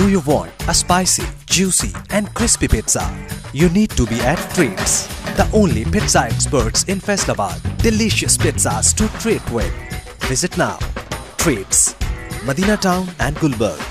Do you want a spicy, juicy, and crispy pizza? You need to be at Treats, the only pizza experts in Faisalabad. Delicious pizzas to treat with. Visit now. Treats, Madina Town and Gulberg.